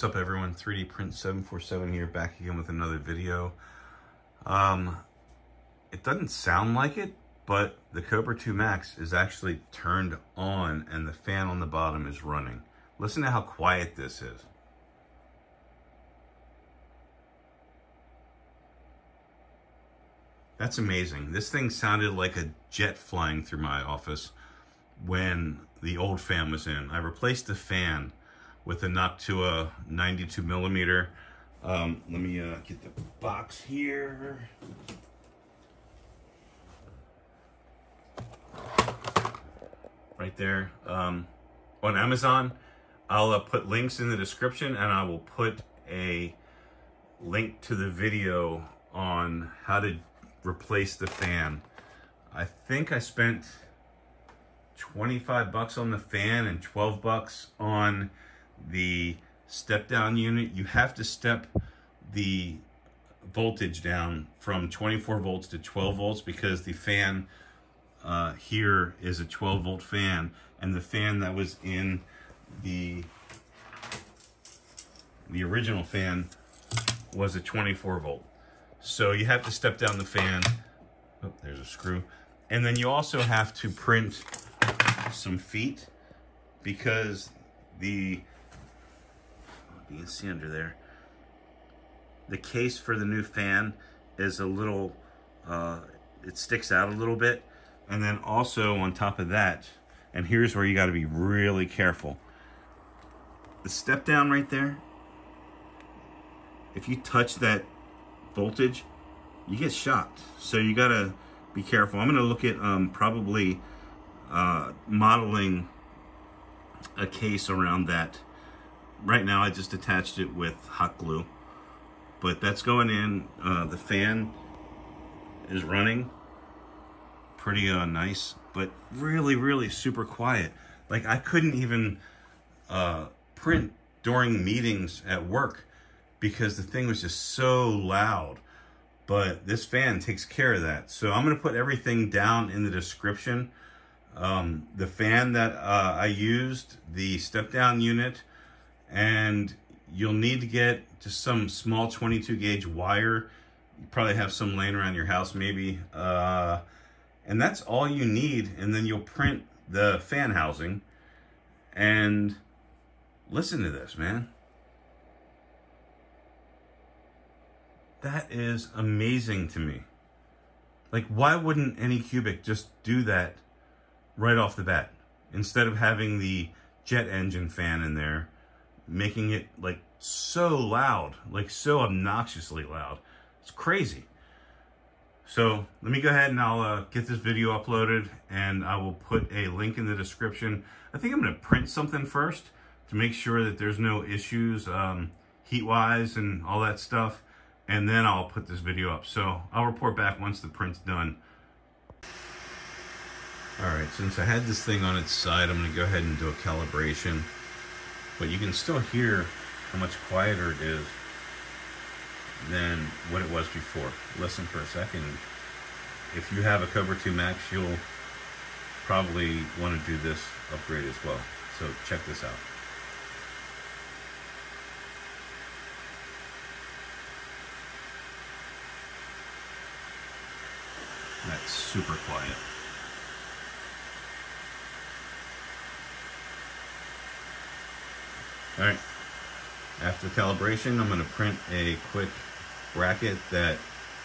What's up everyone? 3D Print 747 here, back again with another video. Um, it doesn't sound like it, but the Kobra 2 Max is actually turned on and the fan on the bottom is running. Listen to how quiet this is. That's amazing. This thing sounded like a jet flying through my office when the old fan was in. I replaced the fan with a Noctua 92 millimeter. Um, let me uh, get the box here. Right there. Um, on Amazon, I'll uh, put links in the description and I will put a link to the video on how to replace the fan. I think I spent 25 bucks on the fan and 12 bucks on the step down unit. You have to step the voltage down from 24 volts to 12 volts because the fan uh, here is a 12 volt fan and the fan that was in the the original fan was a 24 volt. So you have to step down the fan. Oh, there's a screw. And then you also have to print some feet because the, you can see under there, the case for the new fan is a little, uh, it sticks out a little bit. And then also on top of that, and here's where you gotta be really careful. The step down right there, if you touch that voltage, you get shocked. So you gotta be careful. I'm gonna look at um, probably uh, modeling a case around that. Right now I just attached it with hot glue, but that's going in. Uh, the fan is running pretty uh, nice, but really, really super quiet. Like I couldn't even uh, print during meetings at work because the thing was just so loud. But this fan takes care of that. So I'm going to put everything down in the description. Um, the fan that uh, I used, the step down unit, and you'll need to get just some small 22 gauge wire. You probably have some laying around your house maybe. Uh, and that's all you need. And then you'll print the fan housing. And listen to this, man. That is amazing to me. Like, why wouldn't Anycubic just do that right off the bat? Instead of having the jet engine fan in there, making it like so loud, like so obnoxiously loud. It's crazy. So let me go ahead and I'll uh, get this video uploaded and I will put a link in the description. I think I'm going to print something first to make sure that there's no issues um, heat-wise and all that stuff and then I'll put this video up. So I'll report back once the print's done. All right, since I had this thing on its side, I'm gonna go ahead and do a calibration. But you can still hear how much quieter it is than what it was before. Listen for a second. If you have a Kobra 2 Max, you'll probably want to do this upgrade as well. So check this out. That's super quiet. All right, after calibration, I'm gonna print a quick bracket that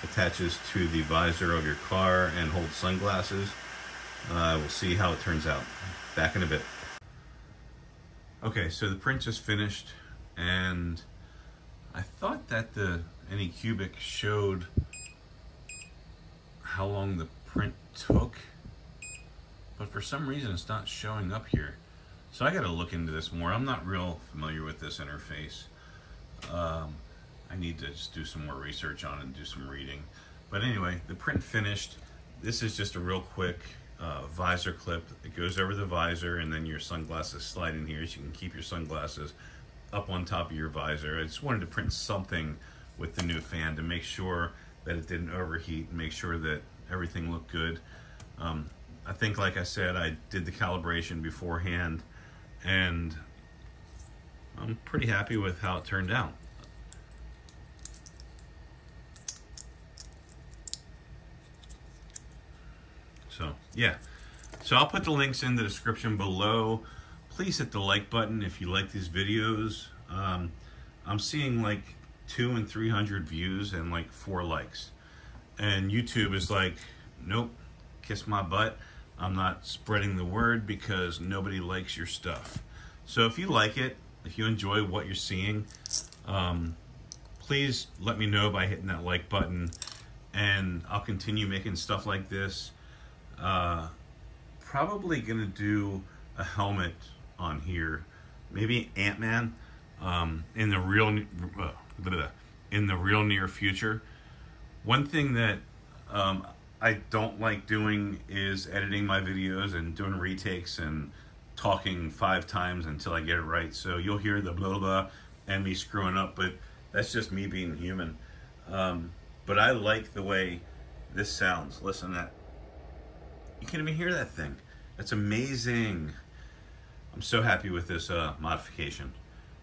attaches to the visor of your car and holds sunglasses. Uh, we'll see how it turns out. Back in a bit. Okay, so the print just finished and I thought that the Anycubic showed how long the print took, but for some reason it's not showing up here. So I got to look into this more. I'm not real familiar with this interface. Um, I need to just do some more research on it and do some reading. But anyway, the print finished. This is just a real quick uh, visor clip. It goes over the visor and then your sunglasses slide in here so you can keep your sunglasses up on top of your visor. I just wanted to print something with the new fan to make sure that it didn't overheat and make sure that everything looked good. Um, I think, like I said, I did the calibration beforehand and I'm pretty happy with how it turned out. So, yeah. So I'll put the links in the description below. Please hit the like button if you like these videos. Um, I'm seeing like two and 300 views and like four likes. And YouTube is like, nope, kiss my butt. I'm not spreading the word because nobody likes your stuff. So if you like it, if you enjoy what you're seeing, um, please let me know by hitting that like button and I'll continue making stuff like this. Uh, probably gonna do a helmet on here, maybe Ant-Man um, in the real uh, in the real near future. One thing that um, I don't like doing is editing my videos and doing retakes and talking five times until I get it right. So you'll hear the blah blah, blah and me screwing up, but that's just me being human. Um, but I like the way this sounds. Listen that. You can't even hear that thing. That's amazing. I'm so happy with this uh, modification.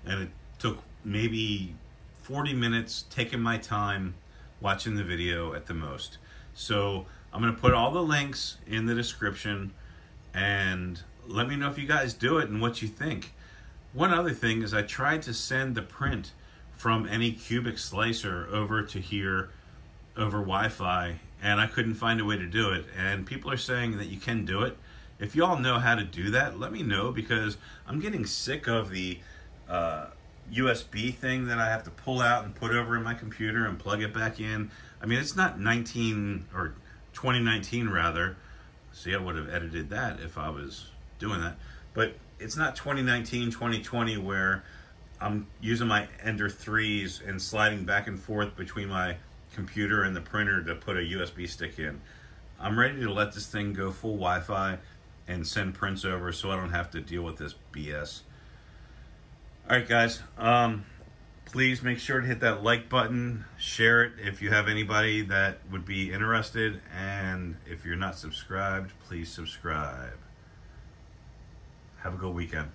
And it took maybe 40 minutes taking my time watching the video at the most. So I'm going to put all the links in the description and let me know if you guys do it and what you think. One other thing is I tried to send the print from Anycubic slicer over to here over Wi-Fi and I couldn't find a way to do it. And people are saying that you can do it. If you all know how to do that, let me know because I'm getting sick of the uh, USB thing that I have to pull out and put over in my computer and plug it back in. I mean, it's not 19 or 2019 rather. See, I would have edited that if I was doing that. But it's not 2019, 2020 where I'm using my Ender 3s and sliding back and forth between my computer and the printer to put a USB stick in. I'm ready to let this thing go full Wi-Fi and send prints over so I don't have to deal with this BS. All right, guys. Um, please make sure to hit that like button, share it if you have anybody that would be interested, and if you're not subscribed, please subscribe. Have a good weekend.